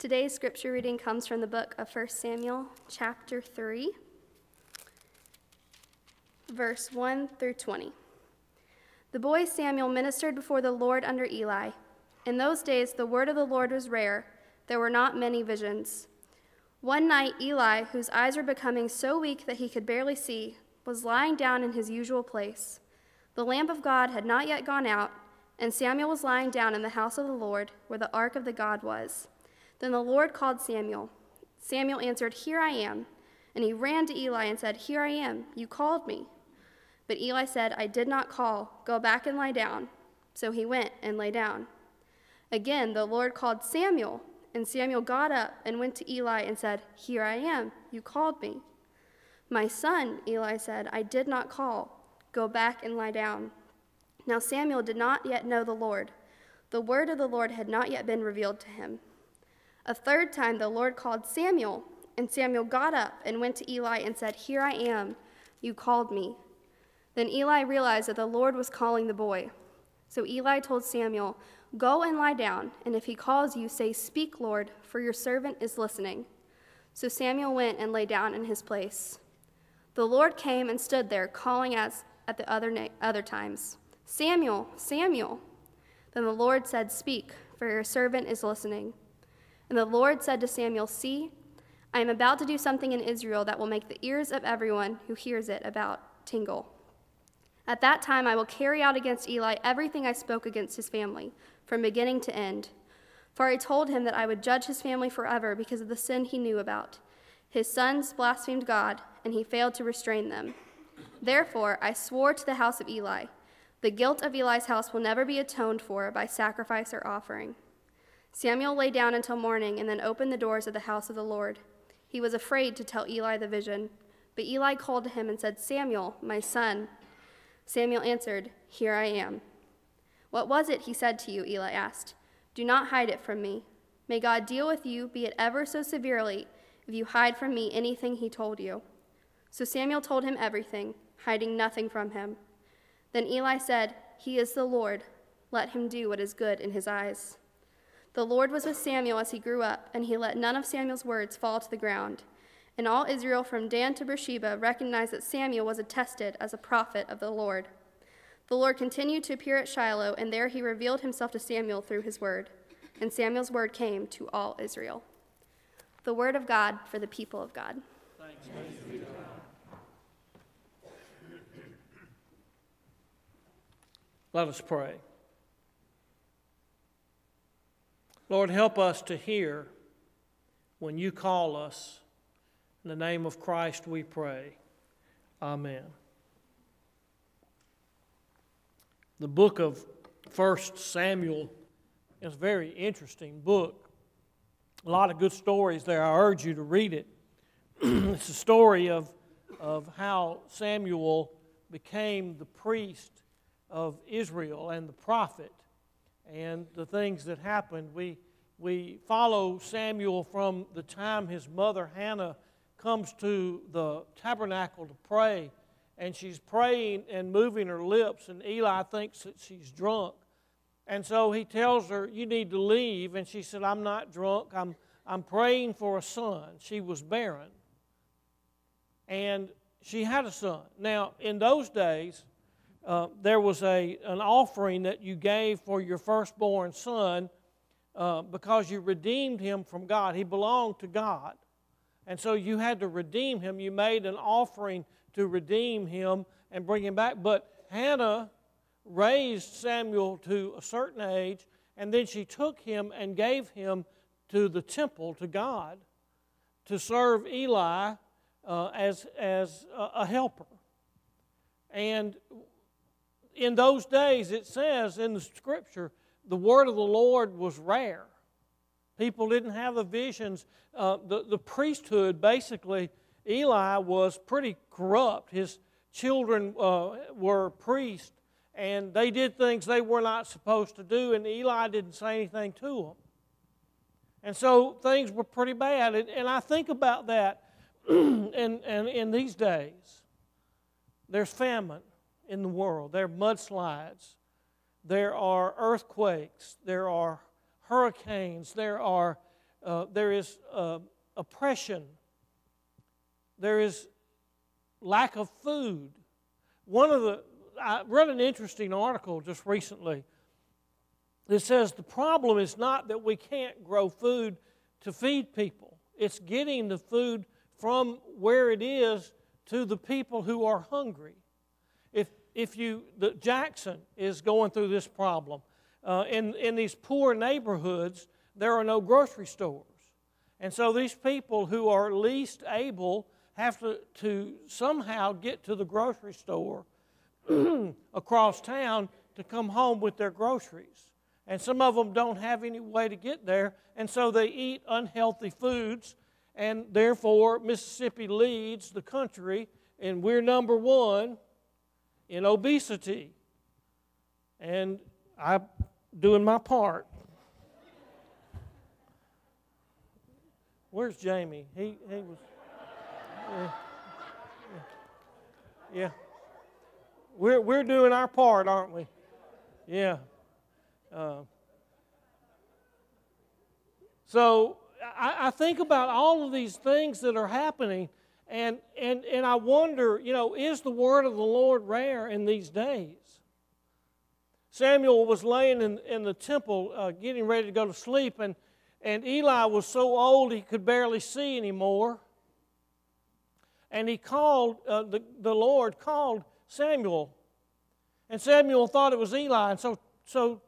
Today's scripture reading comes from the book of 1 Samuel, chapter 3, verse 1 through 20. The boy Samuel ministered before the Lord under Eli. In those days, the word of the Lord was rare, there were not many visions. One night, Eli, whose eyes were becoming so weak that he could barely see, was lying down in his usual place. The lamp of God had not yet gone out, and Samuel was lying down in the house of the Lord, where the ark of the God was. Then the Lord called Samuel. Samuel answered, Here I am. And he ran to Eli and said, Here I am. You called me. But Eli said, I did not call. Go back and lie down. So he went and lay down. Again, the Lord called Samuel. And Samuel got up and went to Eli and said, Here I am. You called me. My son, Eli said, I did not call. Go back and lie down. Now Samuel did not yet know the Lord. The word of the Lord had not yet been revealed to him. A third time the Lord called Samuel, and Samuel got up and went to Eli and said, Here I am. You called me. Then Eli realized that the Lord was calling the boy. So Eli told Samuel, Go and lie down, and if he calls you, say, Speak, Lord, for your servant is listening. So Samuel went and lay down in his place. The Lord came and stood there, calling as at the other, na- other times, Samuel, Samuel. Then the Lord said, Speak, for your servant is listening. And the Lord said to Samuel, See, I am about to do something in Israel that will make the ears of everyone who hears it about tingle. At that time, I will carry out against Eli everything I spoke against his family, from beginning to end. For I told him that I would judge his family forever because of the sin he knew about. His sons blasphemed God, and he failed to restrain them. Therefore, I swore to the house of Eli the guilt of Eli's house will never be atoned for by sacrifice or offering. Samuel lay down until morning and then opened the doors of the house of the Lord. He was afraid to tell Eli the vision, but Eli called to him and said, Samuel, my son. Samuel answered, Here I am. What was it he said to you? Eli asked. Do not hide it from me. May God deal with you, be it ever so severely, if you hide from me anything he told you. So Samuel told him everything, hiding nothing from him. Then Eli said, He is the Lord. Let him do what is good in his eyes. The Lord was with Samuel as he grew up, and he let none of Samuel's words fall to the ground. And all Israel from Dan to Beersheba recognized that Samuel was attested as a prophet of the Lord. The Lord continued to appear at Shiloh, and there he revealed himself to Samuel through his word. And Samuel's word came to all Israel. The word of God for the people of God. Let us pray. Lord, help us to hear when you call us. In the name of Christ we pray. Amen. The book of 1 Samuel is a very interesting book. A lot of good stories there. I urge you to read it. it's a story of, of how Samuel became the priest of Israel and the prophet and the things that happened. We, we follow Samuel from the time his mother Hannah comes to the tabernacle to pray, and she's praying and moving her lips, and Eli thinks that she's drunk. And so he tells her, You need to leave. And she said, I'm not drunk. I'm, I'm praying for a son. She was barren. And she had a son. Now, in those days, uh, there was a, an offering that you gave for your firstborn son uh, because you redeemed him from God. He belonged to God. And so you had to redeem him. You made an offering to redeem him and bring him back. But Hannah raised Samuel to a certain age, and then she took him and gave him to the temple, to God, to serve Eli uh, as, as a, a helper. And in those days, it says in the scripture, the word of the Lord was rare. People didn't have the visions. Uh, the, the priesthood, basically, Eli was pretty corrupt. His children uh, were priests, and they did things they were not supposed to do, and Eli didn't say anything to them. And so things were pretty bad. And, and I think about that and, and in these days. There's famine in the world. There are mudslides, there are earthquakes, there are hurricanes, there are uh, there is uh, oppression, there is lack of food. One of the, I read an interesting article just recently that says the problem is not that we can't grow food to feed people, it's getting the food from where it is to the people who are hungry. If, you, the, Jackson is going through this problem. Uh, in, in these poor neighborhoods, there are no grocery stores. And so these people who are least able have to, to somehow get to the grocery store across town to come home with their groceries. And some of them don't have any way to get there, and so they eat unhealthy foods, and therefore Mississippi leads the country, and we're number one in obesity. And I'm doing my part. Where's Jamie? He, he was. Yeah. We're, we're doing our part, aren't we? Yeah. Uh, so I, I think about all of these things that are happening, and, and, and I wonder, you know, is the word of the Lord rare in these days? Samuel was laying in, in the temple uh, getting ready to go to sleep, and, and Eli was so old he could barely see anymore. And he called, uh, the, the Lord called Samuel. And Samuel thought it was Eli. And so, so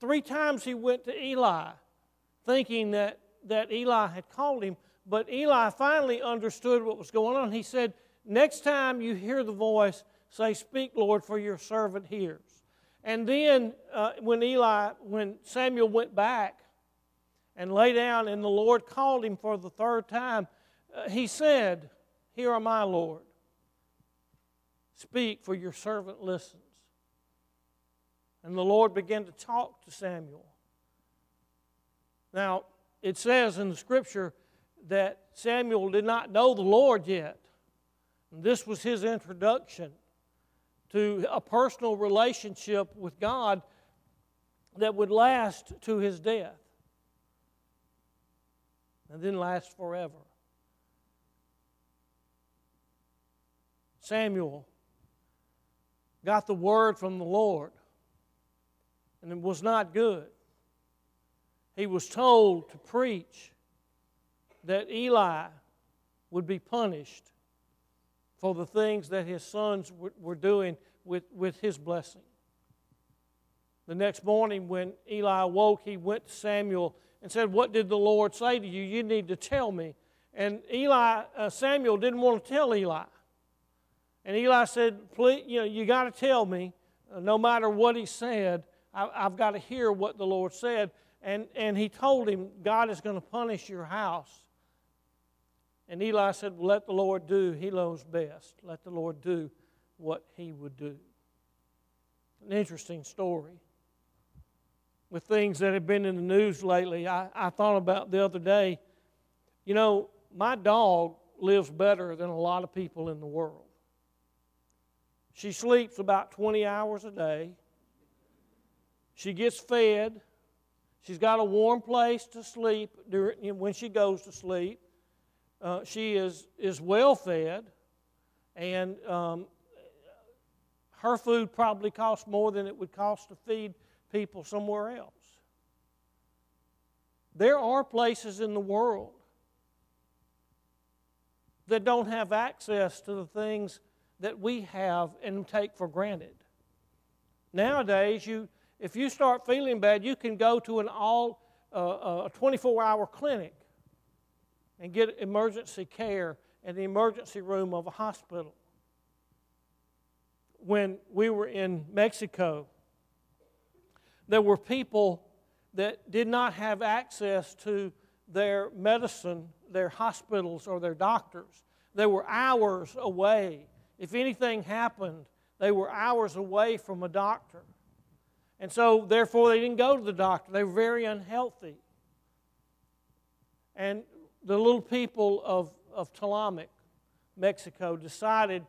three times he went to Eli, thinking that, that Eli had called him. But Eli finally understood what was going on. He said, Next time you hear the voice, say, Speak, Lord, for your servant hears. And then uh, when Eli, when Samuel went back and lay down, and the Lord called him for the third time, uh, he said, Here am I, Lord. Speak, for your servant listens. And the Lord began to talk to Samuel. Now, it says in the scripture that Samuel did not know the Lord yet. And this was his introduction to a personal relationship with God that would last to his death and then last forever. Samuel got the word from the Lord, and it was not good. He was told to preach that Eli would be punished for the things that his sons were doing with, with his blessing. The next morning, when Eli woke, he went to Samuel and said, What did the Lord say to you? You need to tell me. And Eli, uh, Samuel didn't want to tell Eli. And Eli said, Please, you know, you got to tell me, uh, no matter what he said, I, I've got to hear what the Lord said. And, and he told him, God is going to punish your house. And Eli said, well, Let the Lord do, he knows best. Let the Lord do what he would do. An interesting story. With things that have been in the news lately, I, I thought about the other day, you know, my dog lives better than a lot of people in the world. She sleeps about 20 hours a day. She gets fed. She's got a warm place to sleep during, when she goes to sleep. Uh, she is, is well fed, and um, her food probably costs more than it would cost to feed people somewhere else. There are places in the world that don't have access to the things that we have and take for granted. Nowadays, you, if you start feeling bad, you can go to an all uh, a 24 hour clinic and get emergency care in the emergency room of a hospital. When we were in Mexico, there were people that did not have access to their medicine, their hospitals, or their doctors. They were hours away. If anything happened, they were hours away from a doctor. And so, therefore, they didn't go to the doctor. They were very unhealthy. And the little people of, of Tlalnepantla, Mexico, decided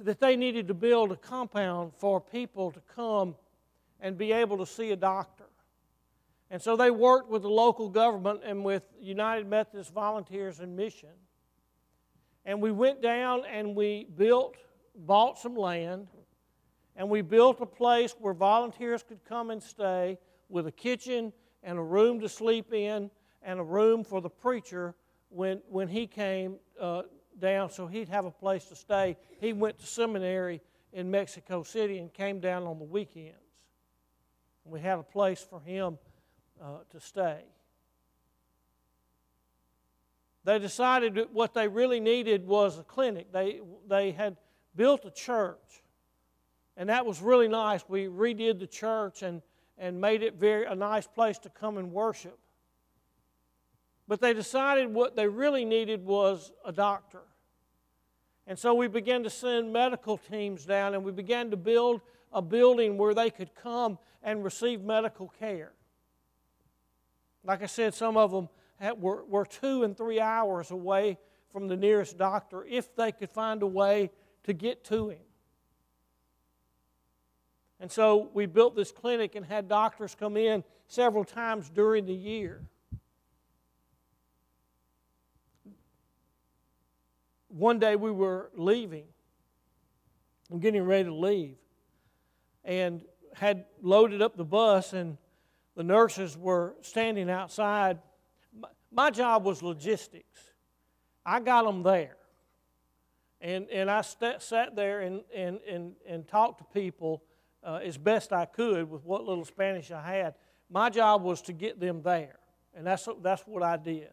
that they needed to build a compound for people to come and be able to see a doctor. And so they worked with the local government and with United Methodist Volunteers and Mission. And we went down and we built, bought some land, and we built a place where volunteers could come and stay with a kitchen and a room to sleep in and a room for the preacher when, when he came uh, down so he'd have a place to stay. He went to seminary in Mexico City and came down on the weekends. We had a place for him uh, to stay. They decided that what they really needed was a clinic. They, they had built a church, and that was really nice. We redid the church and, and made it very a nice place to come and worship. But they decided what they really needed was a doctor. And so we began to send medical teams down and we began to build a building where they could come and receive medical care. Like I said, some of them had, were, were two and three hours away from the nearest doctor if they could find a way to get to him. And so we built this clinic and had doctors come in several times during the year. One day we were leaving, I'm getting ready to leave, and had loaded up the bus, and the nurses were standing outside. My job was logistics. I got them there. And, and I st- sat there and, and, and, and talked to people uh, as best I could with what little Spanish I had. My job was to get them there, and that's, that's what I did.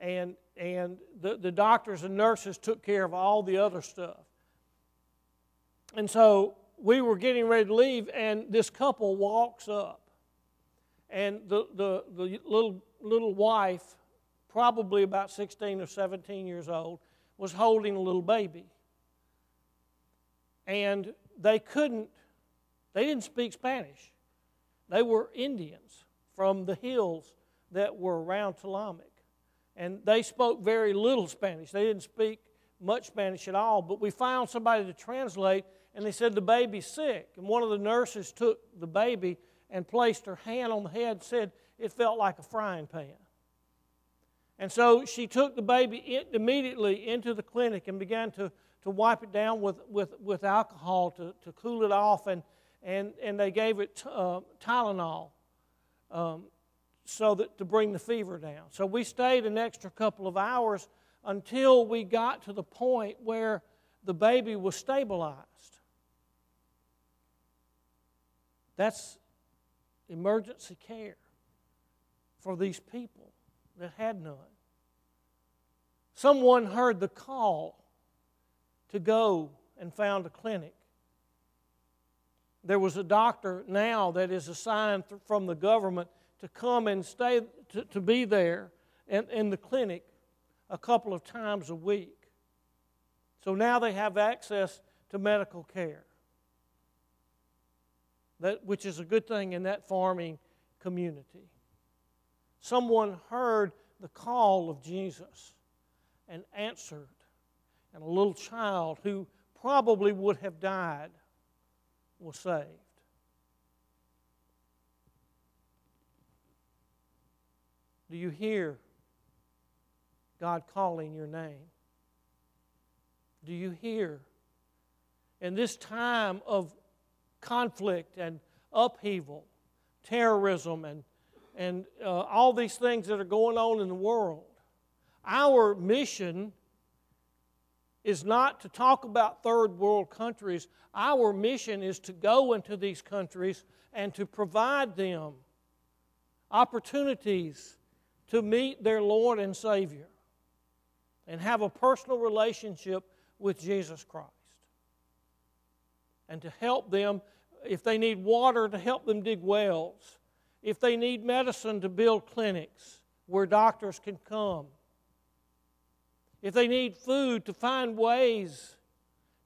And, and the, the doctors and nurses took care of all the other stuff. And so we were getting ready to leave, and this couple walks up. And the, the, the little, little wife, probably about 16 or 17 years old, was holding a little baby. And they couldn't, they didn't speak Spanish. They were Indians from the hills that were around Tulamic. And they spoke very little Spanish. They didn't speak much Spanish at all. But we found somebody to translate, and they said the baby's sick. And one of the nurses took the baby and placed her hand on the head and said it felt like a frying pan. And so she took the baby immediately into the clinic and began to, to wipe it down with, with, with alcohol to, to cool it off, and, and, and they gave it uh, Tylenol um, so that to bring the fever down. So we stayed an extra couple of hours until we got to the point where the baby was stabilized. That's emergency care for these people that had none. Someone heard the call to go and found a clinic. There was a doctor now that is assigned from the government to come and stay, to, to be there in, in the clinic a couple of times a week. So now they have access to medical care that, which is a good thing in that farming community. Someone heard the call of Jesus and answered, and a little child who probably would have died was saved. Do you hear God calling your name? Do you hear in this time of conflict and upheaval, terrorism, and, and uh, all these things that are going on in the world. Our mission is not to talk about third world countries. Our mission is to go into these countries and to provide them opportunities to meet their Lord and Savior and have a personal relationship with Jesus Christ and to help them if they need water to help them dig wells, if they need medicine to build clinics where doctors can come, if they need food to find ways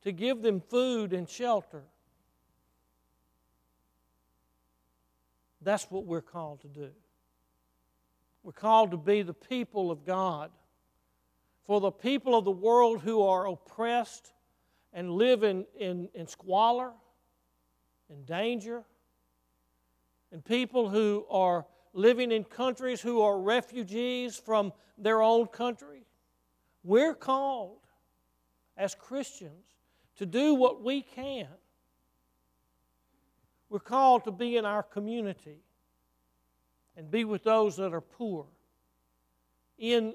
to give them food and shelter. That's what we're called to do. We're called to be the people of God. For the people of the world who are oppressed and live in, in, in squalor and danger, and people who are living in countries who are refugees from their own country. We're called as Christians to do what we can. We're called to be in our community and be with those that are poor in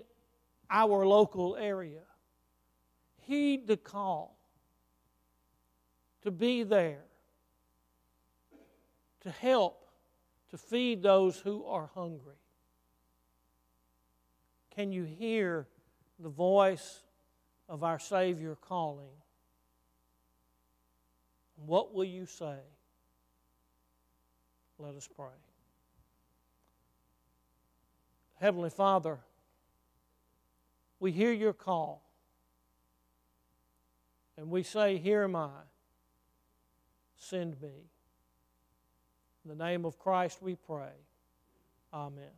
our local area. Heed the call to be there, to help, to feed those who are hungry. Can you hear the voice of our Savior calling? What will you say? Let us pray. Heavenly Father, we hear your call. And we say, Here am I. Send me. In the name of Christ we pray. Amen.